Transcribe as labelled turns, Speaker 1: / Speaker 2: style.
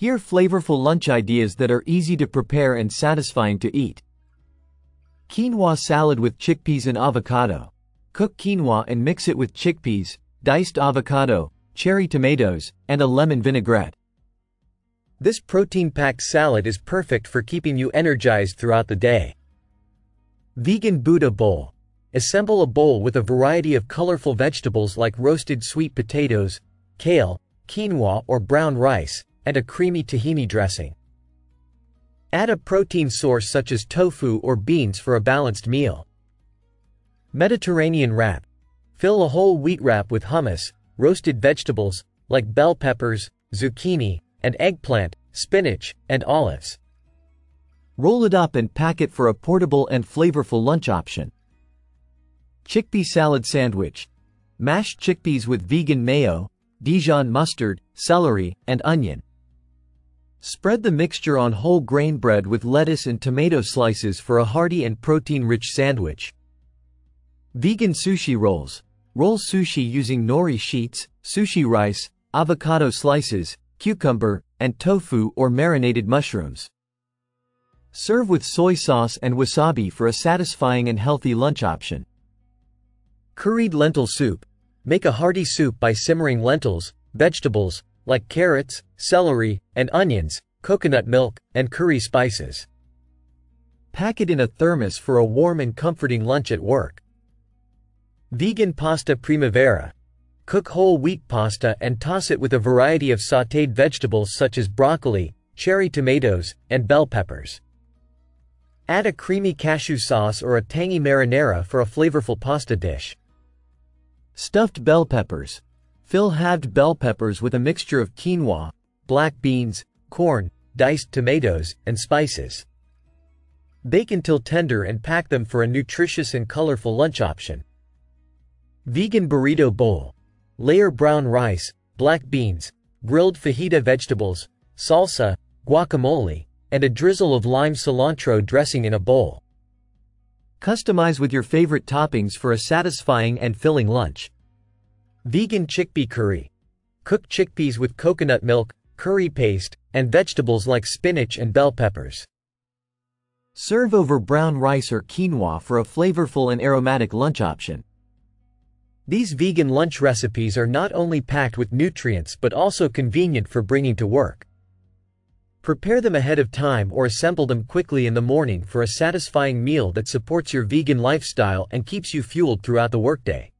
Speaker 1: Here flavorful lunch ideas that are easy to prepare and satisfying to eat. Quinoa salad with chickpeas and avocado. Cook quinoa and mix it with chickpeas, diced avocado, cherry tomatoes, and a lemon vinaigrette. This protein-packed salad is perfect for keeping you energized throughout the day. Vegan Buddha Bowl. Assemble a bowl with a variety of colorful vegetables like roasted sweet potatoes, kale, quinoa or brown rice, and a creamy tahini dressing. Add a protein source such as tofu or beans for a balanced meal. Mediterranean wrap. Fill a whole wheat wrap with hummus, roasted vegetables, like bell peppers, zucchini, and eggplant, spinach, and olives. Roll it up and pack it for a portable and flavorful lunch option. Chickpea salad sandwich. Mashed chickpeas with vegan mayo, Dijon mustard, celery, and onion. Spread the mixture on whole grain bread with lettuce and tomato slices for a hearty and protein-rich sandwich. Vegan sushi rolls. Roll sushi using nori sheets, sushi rice, avocado slices, cucumber, and tofu or marinated mushrooms. Serve with soy sauce and wasabi for a satisfying and healthy lunch option. Curried lentil soup. Make a hearty soup by simmering lentils, vegetables, like carrots, celery, and onions, coconut milk, and curry spices. Pack it in a thermos for a warm and comforting lunch at work. Vegan Pasta Primavera. Cook whole wheat pasta and toss it with a variety of sautéed vegetables such as broccoli, cherry tomatoes, and bell peppers. Add a creamy cashew sauce or a tangy marinara for a flavorful pasta dish. Stuffed bell peppers. Fill halved bell peppers with a mixture of quinoa, black beans, corn, diced tomatoes, and spices. Bake until tender and pack them for a nutritious and colorful lunch option. Vegan Burrito Bowl. Layer brown rice, black beans, grilled fajita vegetables, salsa, guacamole, and a drizzle of lime cilantro dressing in a bowl. Customize with your favorite toppings for a satisfying and filling lunch. Vegan Chickpea Curry. Cook chickpeas with coconut milk, curry paste, and vegetables like spinach and bell peppers. Serve over brown rice or quinoa for a flavorful and aromatic lunch option. These vegan lunch recipes are not only packed with nutrients but also convenient for bringing to work. Prepare them ahead of time or assemble them quickly in the morning for a satisfying meal that supports your vegan lifestyle and keeps you fueled throughout the workday.